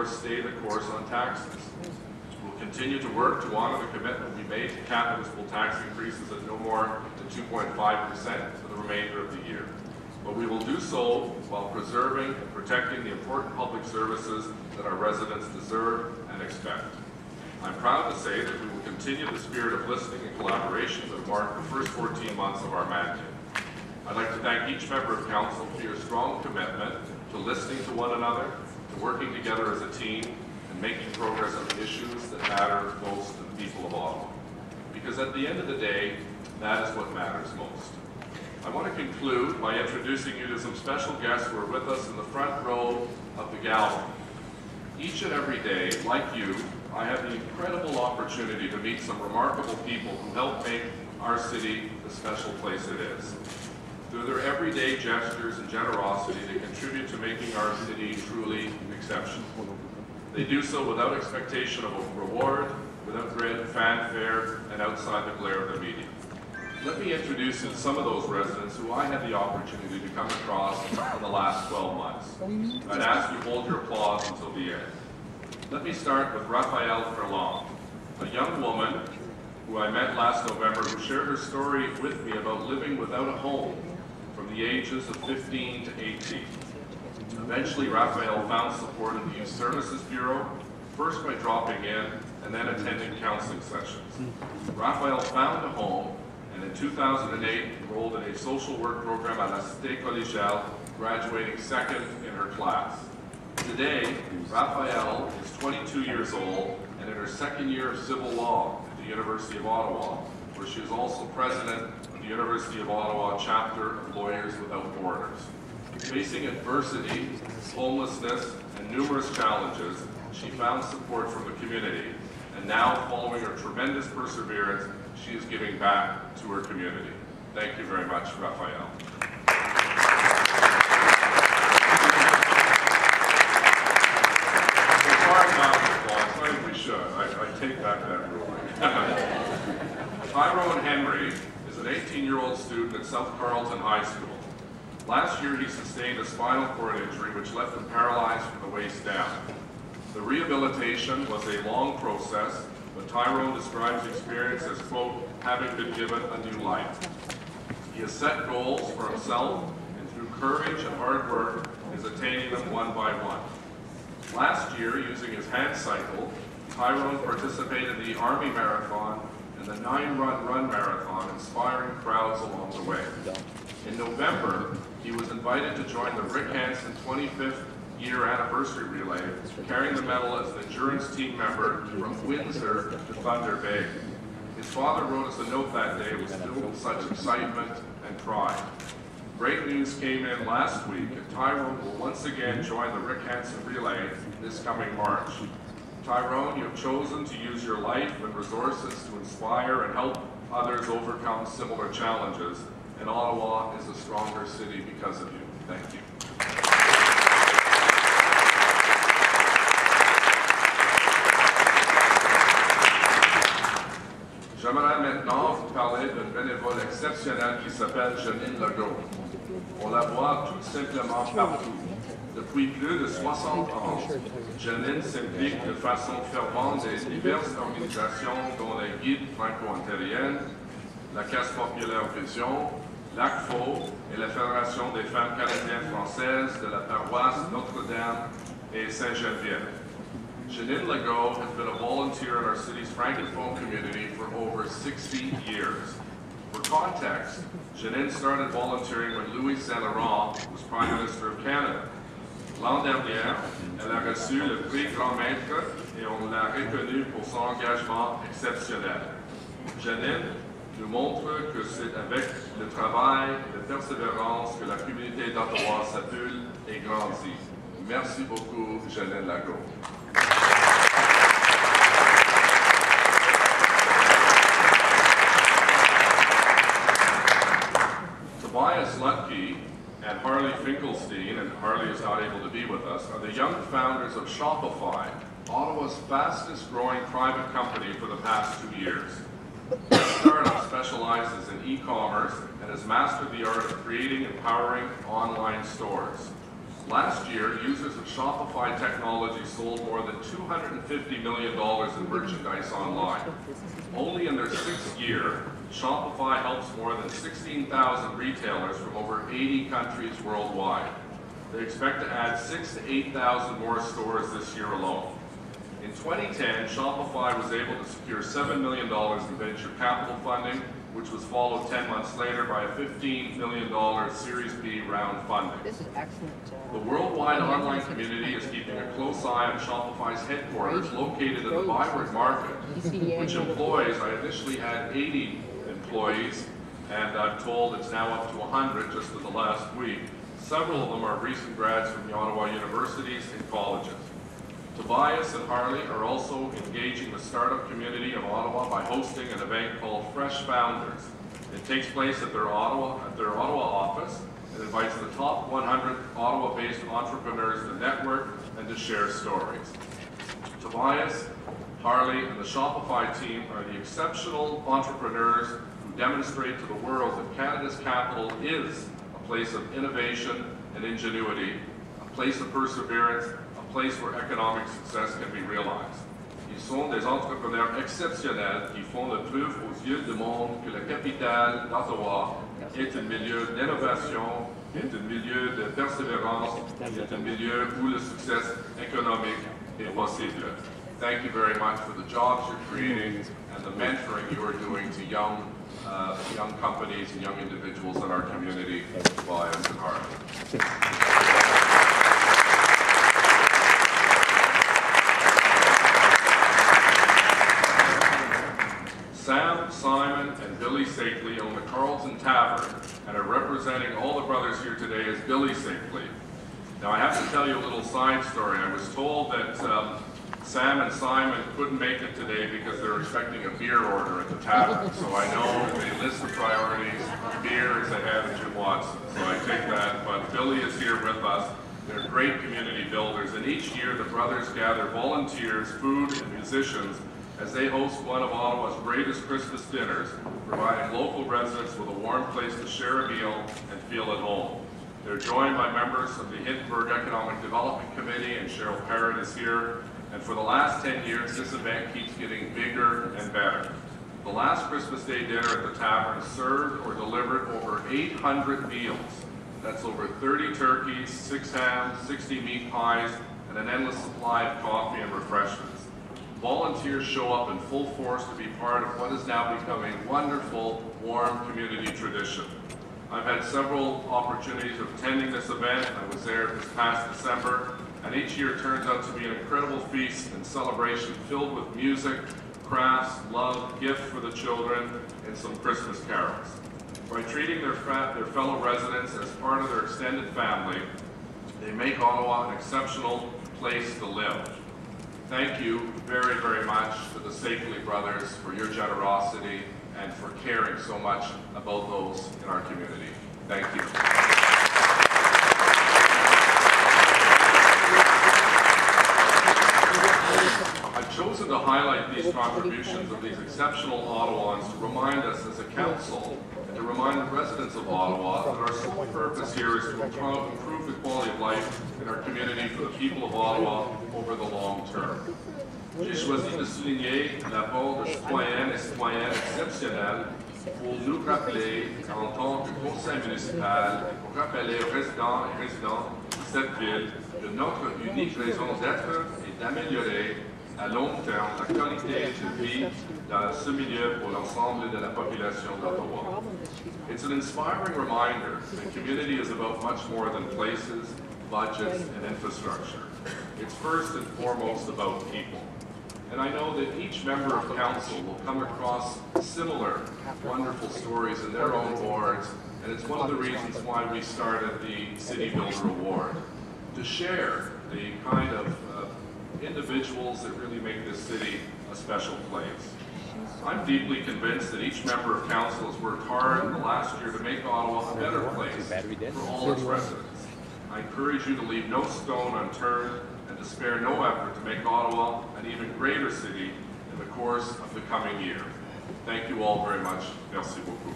course, stay the course on taxes. We'll continue to work to honor the commitment we made to cap municipal tax increases at no more than 2.5% for the remainder of the year. But we will do so while preserving and protecting the important public services that our residents deserve and expect. I'm proud to say that we will continue the spirit of listening and collaboration that marked the first 14 months of our mandate. I'd like to thank each member of council for your strong commitment to listening to one another, working together as a team, and making progress on the issues that matter most to the people of Ottawa. Because at the end of the day, that is what matters most. I want to conclude by introducing you to some special guests who are with us in the front row of the gallery. Each and every day, like you, I have the incredible opportunity to meet some remarkable people who help make our city the special place it is. Through their everyday gestures and generosity, they contribute to making our city truly exceptional. They do so without expectation of a reward, without great fanfare, and outside the glare of the media. Let me introduce you to some of those residents who I had the opportunity to come across in the last 12 months. I'd ask you to hold your applause until the end. Let me start with Raphaelle Ferland, a young woman who I met last November who shared her story with me about living without a home the ages of 15 to 18. Eventually, Raphael found support in the Youth Services Bureau, first by dropping in and then attending counseling sessions. Raphael found a home and in 2008 enrolled in a social work program at La Cité Collégiale, graduating second in her class. Today, Raphael is 22 years old and in her second year of civil law at the University of Ottawa, where she is also president the University of Ottawa chapter of Lawyers Without Borders. Facing adversity, homelessness, and numerous challenges, she found support from the community, and now, following her tremendous perseverance, she is giving back to her community. Thank you very much, Raphael. Before I bow applause, I think we should. I, I take back that ruling. Tyrone Henry is an 18-year-old student at South Carleton High School. Year, he sustained a spinal cord injury which left him paralyzed from the waist down. The rehabilitation was a long process, but Tyrone describes the experience as, quote, having been given a new life. He has set goals for himself, and through courage and hard work, is attaining them one by one. Last year, using his hand cycle, Tyrone participated in the Army Marathon and the Nine Run Run Marathon, inspiring crowds along the way. In November, he was invited to join the Rick Hansen 25th year anniversary relay, carrying the medal as an endurance team member from Windsor to Thunder Bay. His father wrote us a note that day was filled with such excitement and pride. Great news came in last week, and Tyrone will once again join the Rick Hansen relay this coming March. Tyrone, you have chosen to use your life and resources to inspire and help others overcome similar challenges, and Ottawa is a stronger city because of you. Thank you. J'aimerais maintenant vous parler d'une bénévole exceptionnelle qui s'appelle Janine Legault. On la voit tout simplement partout. Depuis plus de 60 ans, Janine s'implique de façon fervente des diverses organisations dont la Guide franco-ontarienne, la Caisse populaire Vision, l'ACFO et la Fédération des femmes canadiennes françaises de la paroisse Notre-Dame et Saint-Geneviève. Janine Legault has been a volunteer in our city's Francophone community for over 60 years. For context, Janine started volunteering when Louis Saint Laurent was Prime Minister of Canada. L'an dernier, elle a reçu le prix Grand Maître et on l'a reconnue pour son engagement exceptionnel. Janine nous montre que c'est avec le travail et la persévérance que la communauté d'Ottawa s'appelle et grandit. Merci beaucoup, Legault. Tobias Lutke and Harley Finkelstein, and Harley is not able to be with us, are the young founders of Shopify, Ottawa's fastest growing private company for the past two years. Startup specializes in e-commerce and has mastered the art of creating and powering online stores. Last year, users of Shopify technology sold more than $250 million in merchandise online. Only in their sixth year, Shopify helps more than 16,000 retailers from over 80 countries worldwide. They expect to add 6 to 8,000 more stores this year alone. In 2010, Shopify was able to secure $7 million in venture capital funding, which was followed 10 months later by a $15 million Series B round funding. This is excellent. uh, The worldwide online community is keeping a close eye on Shopify's headquarters located in the vibrant market, which employs, I initially had 80 employees, and I'm told it's now up to 100 just in the last week. Several of them are recent grads from the Ottawa universities and colleges. Tobias and Harley are also engaging the startup community of Ottawa by hosting an event called Fresh Founders. It takes place at their Ottawa, at their Ottawa office and invites the top 100 Ottawa-based entrepreneurs to network and to share stories. Tobias, Harley, and the Shopify team are the exceptional entrepreneurs who demonstrate to the world that Canada's capital is a place of innovation and ingenuity, a place of perseverance, place where economic success can be realized. Ils sont des entrepreneurs exceptionnels qui font la preuve aux yeux du monde que la capitale d'Ottawa est un milieu d'innovation, est un milieu de persévérance, est un milieu où le succès économique est possible. Thank you very much for the jobs you're creating and the mentoring you are doing to young, uh, young companies and young individuals in our community, Tobias and Sam, Simon, and Billy Saikaley own the Carleton Tavern and are representing all the brothers here today as Billy Saikaley. Now, I have to tell you a little side story. I was told that um, Sam and Simon couldn't make it today because they're expecting a beer order at the tavern. So I know they list the priorities. Beer is ahead of Jim Watson. So I take that. But Billy is here with us. They're great community builders. And each year, the brothers gather volunteers, food, and musicians as they host one of Ottawa's greatest Christmas dinners, providing local residents with a warm place to share a meal and feel at home. They're joined by members of the Hintonburg Economic Development Committee, and Cheryl Parrott is here. And for the last 10 years, this event keeps getting bigger and better. The last Christmas Day dinner at the tavern served or delivered over 800 meals. That's over 30 turkeys, 6 hams, 60 meat pies, and an endless supply of coffee and refreshments. Volunteers show up in full force to be part of what is now becoming a wonderful, warm community tradition. I've had several opportunities of attending this event. I was there this past December, and each year turns out to be an incredible feast and celebration filled with music, crafts, love, gifts for the children, and some Christmas carols. By treating their, their fellow residents as part of their extended family, they make Ottawa an exceptional place to live. Thank you very, very much to the Saikaley brothers for your generosity and for caring so much about those in our community. Thank you. I've chosen to highlight these contributions of these exceptional Ottawans to remind us as a council and to remind the residents of Ottawa that our sole purpose here is to improve the quality life in our community for the people of Ottawa over the long term. J'ai choisi de souligner l'apport de citoyennes et citoyens exceptionnels pour nous rappeler tant que conseil municipal, pour rappeler aux résidents et résidentes de cette ville que notre unique raison d'être est d'améliorer à long terme la qualité de vie dans ce milieu pour l'ensemble de la population d'Ottawa. It's an inspiring reminder that community is about much more than places, budgets, and infrastructure. It's first and foremost about people. And I know that each member of council will come across similar wonderful stories in their own wards, and it's one of the reasons why we started the City Builder Award, to share the kind of uh, individuals that really make this city a special place. I'm deeply convinced that each member of council has worked hard in the last year to make Ottawa a better place for all its residents. I encourage you to leave no stone unturned and to spare no effort to make Ottawa an even greater city in the course of the coming year. Thank you all very much. Merci beaucoup.